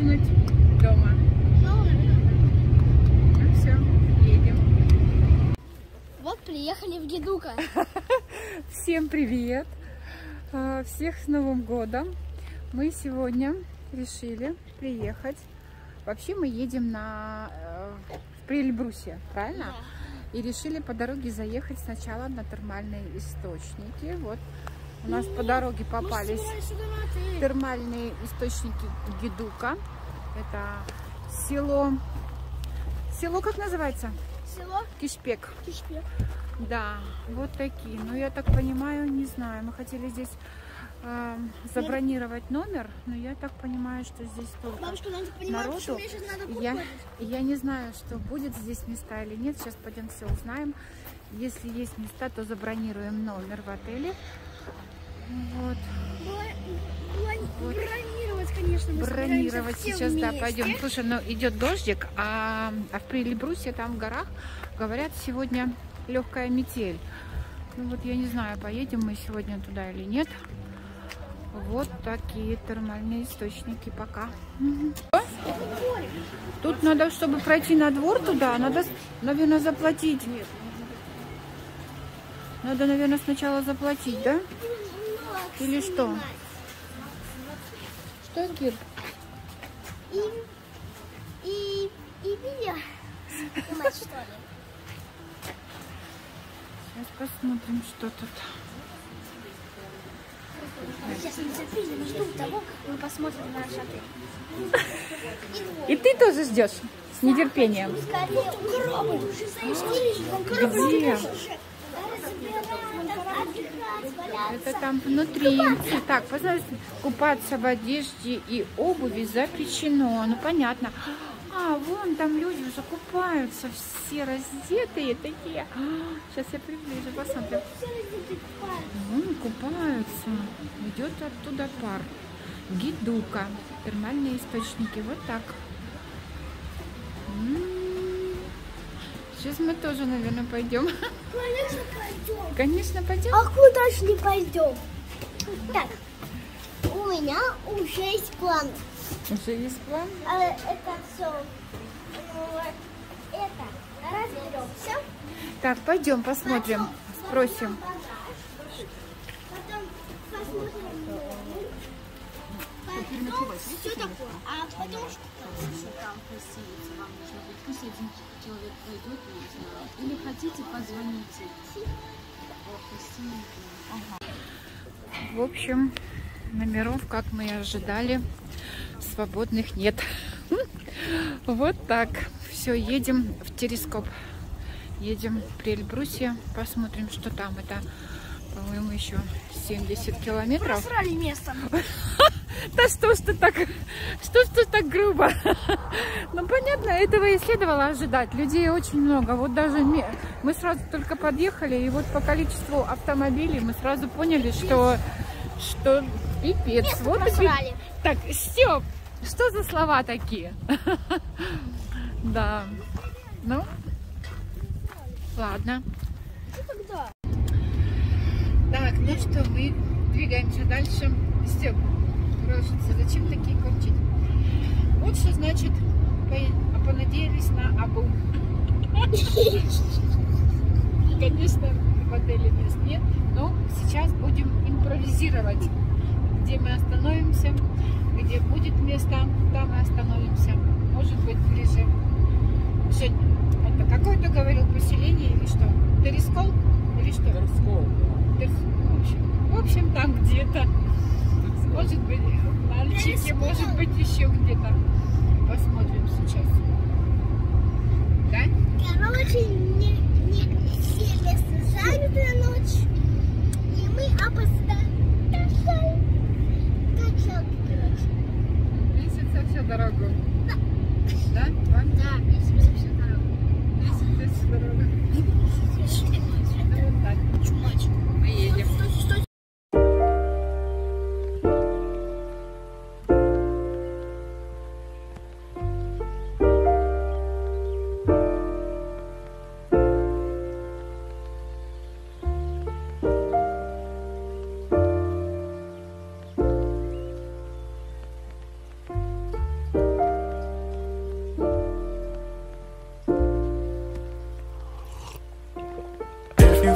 ужинать дома. Ну, все, едем. Вот приехали в Гедука. Всем привет! А, Всех с Новым годом! Мы сегодня решили приехать. Вообще мы едем на э, в Прельбрусе, правильно? И решили по дороге заехать сначала на термальные источники. Вот у нас по дороге попались термальные источники Гедука. Это село... Село как называется? Село Кишпек. Кишпек. Да, вот такие. Ну, я так понимаю, не знаю. Мы хотели здесь э, забронировать номер, но я так понимаю, что здесь только Бабушка, надо понимать, народу. что надо Я, я не знаю, что будет здесь места или нет. Сейчас пойдем все узнаем. Если есть места, то забронируем номер в отеле. Вот. Вот. Бронировать, конечно, мы Бронировать сейчас, да, вместе. пойдем. Слушай, ну идет дождик, а, а в Прилибрусе, там в горах, говорят, сегодня легкая метель. Ну вот я не знаю, поедем мы сегодня туда или нет. Вот такие термальные источники пока. Мгм. Тут надо, чтобы пройти на двор туда, надо, наверное, заплатить. Надо, наверное, сначала заплатить, да? Или что? Что, Кир? И, и, и видео снимать, что ли? Сейчас посмотрим, что тут. Сейчас мы ждем того, как мы посмотрим наш отель. И ты тоже ждешь с нетерпением. Где? Это там внутри. Так, посмотрите, купаться в одежде и обуви запрещено. Ну, понятно. А, вон там люди уже купаются, все раздетые такие. Сейчас я приближу, посмотрим. Вон купаются. Идет оттуда пар. Гидука. Термальные источники. Вот так. М. Сейчас мы тоже, наверное, пойдем. Конечно, пойдем. Конечно, пойдем. А куда ж не пойдем? Так, у меня уже есть план. Уже есть план. А, это все. Это разберемся. Так, пойдем посмотрим, спросим. Потом посмотрим. Потом все такое. А потом там поселиться, вам нужно быть, пусть один человек пойдет, или хотите, позвоните. Гостиница. В общем, номеров, как мы и ожидали, свободных нет. Вот так. Все, едем в Терескоп. Едем при Эльбрусе, посмотрим, что там. Это, по-моему, еще 70 километров. просрали место. Да что ж ты так, что ж ты так грубо? Ну, понятно, этого и следовало ожидать. Людей очень много. Вот даже мы сразу только подъехали, и вот по количеству автомобилей мы сразу поняли, что, что пипец. Место Вот и. Так, Степ, что за слова такие? Да. Ну, ладно. Так, ну что, мы двигаемся дальше. Степ, Рожица, зачем такие корчить? Вот что значит по- понадеялись на Абу. Конечно, в отеле мест нет, но сейчас будем импровизировать. Где мы остановимся, где будет место, там и остановимся. Может быть, ближе. Жень, это какое-то говорил поселение или что? Терескол? Или что? Терс- В общем, в общем, там где-то. Может быть, Терескол. может быть, еще где-то. Посмотрим сейчас. Да? Короче, не, не, не все заняты на ночь. И мы опоздаем. Качалки, короче. Месяца всю дорогу. Да? Да? Да, месяц всю дорогу. Месяца. Ну, вот так. Мы едем.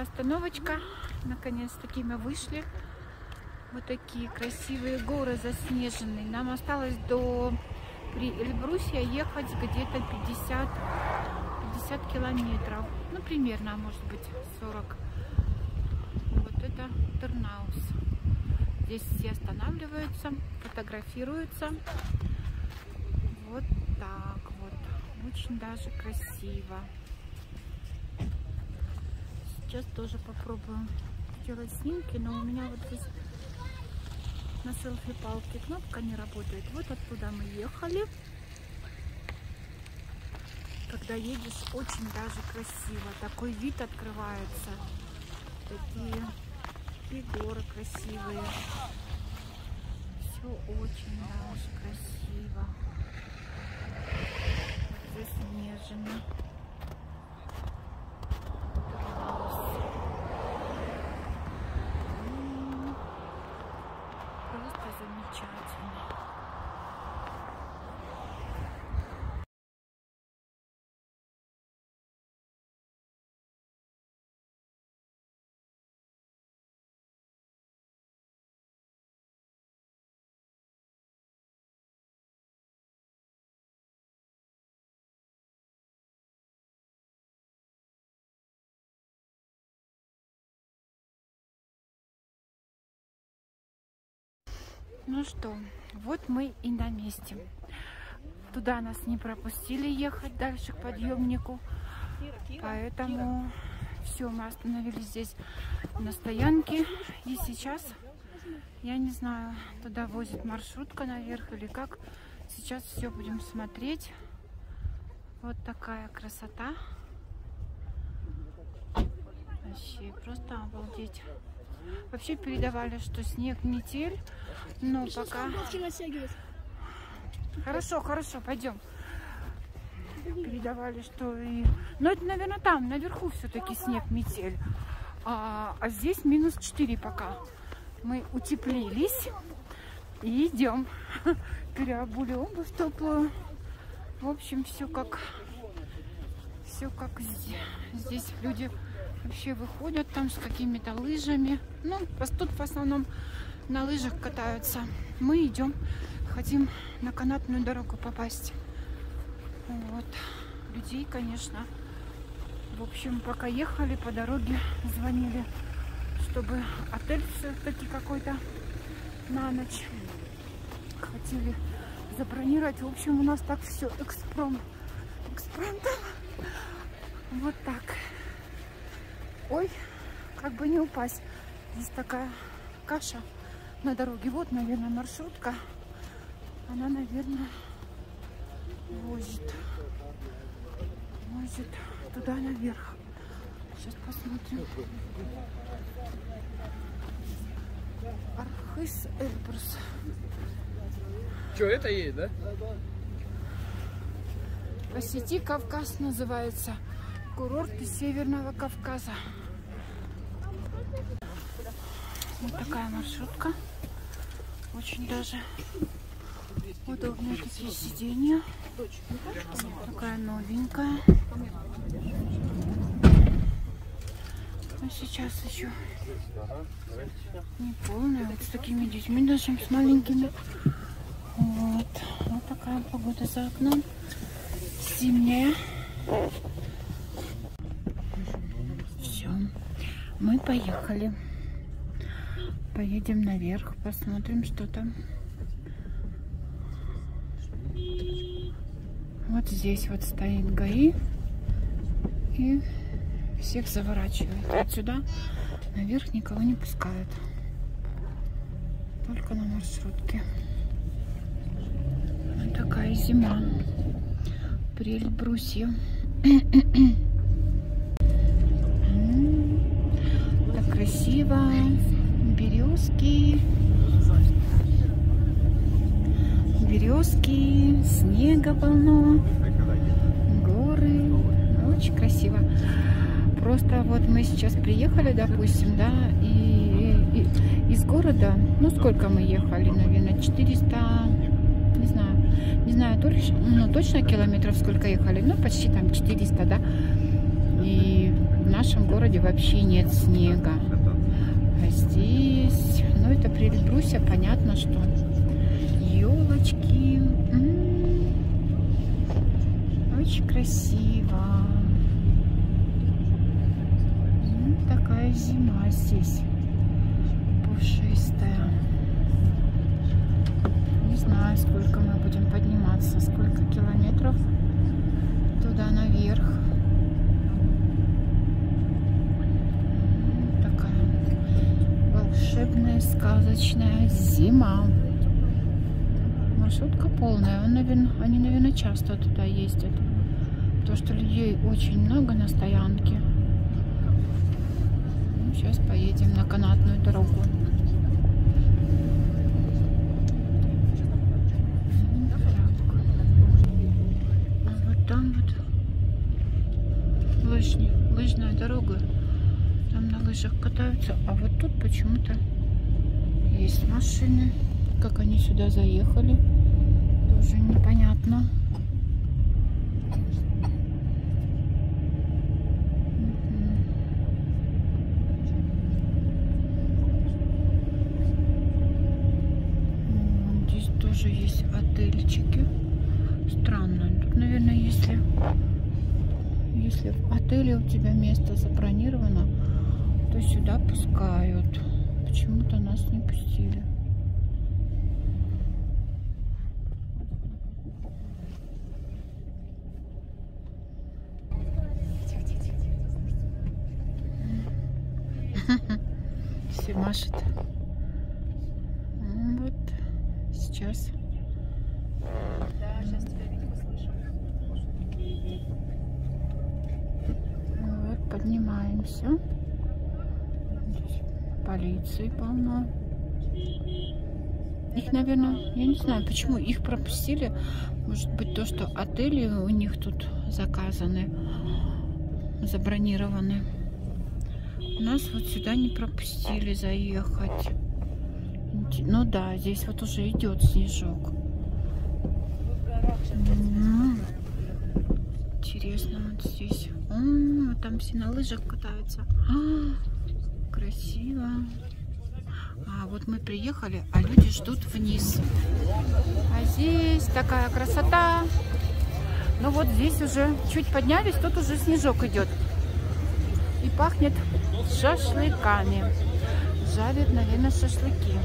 Первая остановочка. Наконец-таки мы вышли. Вот такие красивые горы заснеженные. Нам осталось до при Эльбрусе ехать где-то 50, 50 километров. Ну, примерно, может быть, 40. Вот это Тернаус. Здесь все останавливаются, фотографируются. Вот так вот. Очень даже красиво. Сейчас тоже попробую сделать снимки, но у меня вот здесь на селфи-палке кнопка не работает. Вот оттуда мы ехали. Когда едешь, очень даже красиво. Такой вид открывается. Такие, такие горы красивые. Все очень даже красиво. М, Просто замечательно. Ну что, вот мы и на месте. Туда нас не пропустили ехать дальше к подъемнику. Поэтому все, мы остановились здесь на стоянке. И сейчас, я не знаю, туда возит маршрутка наверх или как. Сейчас все будем смотреть. Вот такая красота. Вообще просто обалдеть. Вообще передавали, что снег метель, но пока... Хорошо, хорошо, пойдем. Передавали, что и... Ну, это, наверное, там, наверху все-таки снег, метель. А, а здесь минус 4 пока. Мы утеплились и идем. Переобули обувь теплую. В общем, все как... Все как. Здесь люди вообще выходят там с какими-то лыжами. Ну, тут в основном на лыжах катаются. Мы идем, хотим на канатную дорогу попасть. Вот. Людей, конечно. В общем, пока ехали по дороге, звонили, чтобы отель все-таки какой-то на ночь хотели забронировать. В общем, у нас так все экспром. Экспромтом. Вот так. Ой, как бы не упасть. Здесь такая каша на дороге. Вот, наверное, маршрутка. Она, наверное, возит. Возит туда наверх. Сейчас посмотрим. Архыз Эльбрус. Что, это есть, да? Посети Кавказ называется. Курорты Северного Кавказа. Вот такая маршрутка. Очень даже удобные такие сиденья. Такая новенькая. А сейчас еще не полная. Вот с такими детьми даже с маленькими. Вот. Вот такая погода за окном. Зимняя. Все. Мы поехали. Поедем наверх, посмотрим, что там. Вот здесь вот стоит ГАИ. И всех заворачивает. Вот сюда наверх никого не пускают. Только на маршрутке. Вот такая зима. При Эльбрусе. Березки. Березки. Снега полно. Горы. Очень красиво. Просто вот мы сейчас приехали, допустим, да, и, и из города, ну сколько мы ехали, наверное, 400, не знаю, не знаю точно, ну, точно километров сколько ехали, ну почти там 400, да, и в нашем городе вообще нет снега. Здесь, ну это при Эльбрусе, понятно, что елочки, очень красиво. такая зима здесь пушистая. Не знаю, сколько мы будем подниматься, сколько километров туда наверх. Такая волшебная, сказочная зима. Маршрутка полная. Он, наверное, они, наверное, часто туда ездят. Потому что людей очень много на стоянке. Сейчас поедем на канатную дорогу. Лыжни, лыжная дорога. Там на лыжах катаются. А вот тут почему-то есть машины. Как они сюда заехали, тоже непонятно. тоже есть отельчики. Странно. Наверное, если, если в отеле у тебя место забронировано, то сюда пускают почему-то нас не пустили. Все машет. Ну вот сейчас. Полиции полно. Их, наверное, я не знаю, почему их пропустили. Может быть, то, что отели у них тут заказаны, забронированы. Нас вот сюда не пропустили заехать. Ну да, здесь вот уже идет снежок. М. Интересно, вот здесь. М, там все на лыжах катаются. А, Красиво. А вот мы приехали, а люди ждут вниз. А здесь такая красота. Ну вот здесь уже чуть поднялись, тут уже снежок идет. И пахнет шашлыками. Жарят, наверное, шашлыки.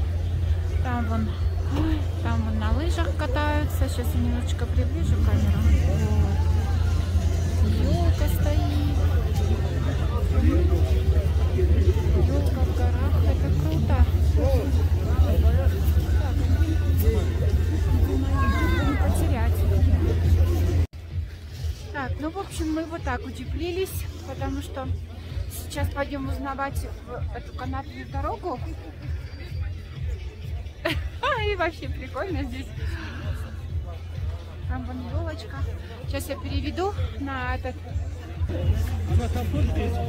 Там вон, там вон на лыжах катаются. Сейчас я немножечко приближу камеру. Вот. Елка стоит. Так, ну, в общем, мы вот так утеплились, потому что сейчас пойдем узнавать эту канатную дорогу. И вообще прикольно здесь. Там вон елочка. Сейчас я переведу на этот.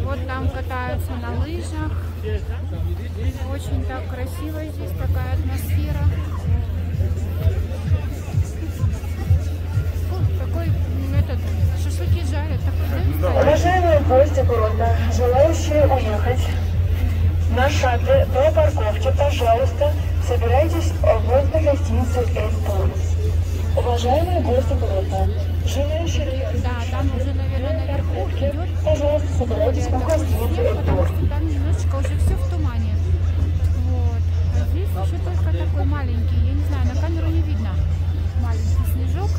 Вот там катаются на лыжах. Очень так красиво здесь, такая атмосфера. О, Такой этот шашлыки жарят, такой. Уважаемые гости города, желающие уехать на шаттле до парковки, пожалуйста, собирайтесь возле гостиницы «Эльтон». Уважаемые гости города, желающие уехать Да, там немножечко уже все в тумане. Вот. А здесь еще только такой маленький, я не знаю, на камеру не видно. Маленький снежок.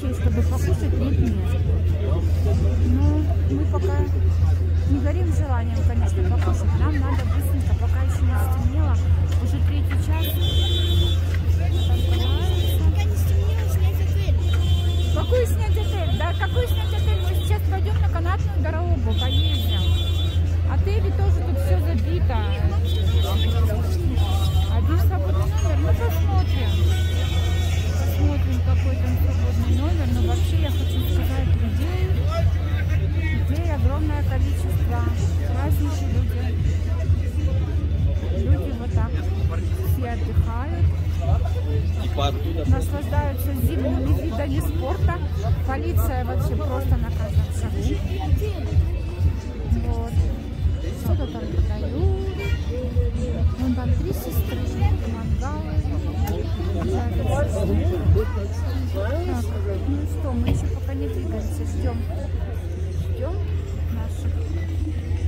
Вообще, чтобы покушать, нет мест. Но мы пока не горим желанием, конечно, покушать. Нам надо быстренько, пока еще не стемнело. Уже третий час. Пока не стемнело, снять отель. Какую снять отель? Да, какую снять отель? Мы сейчас пойдем на канатную дорогу, поедем. Отели тоже тут все забито. Один свободный номер, ну посмотрим. Какой там свободный номер. Но вообще я хочу сказать, людей, людей огромное количество. Праздники люди. Люди вот так все отдыхают наслаждаются зимними видами спорта. Полиция вообще просто на каждом шагу. Вот. Что-то там продают. Вон там три сестры, мангалы. Ну что, мы еще пока не двигаемся, ждем. Ждем наших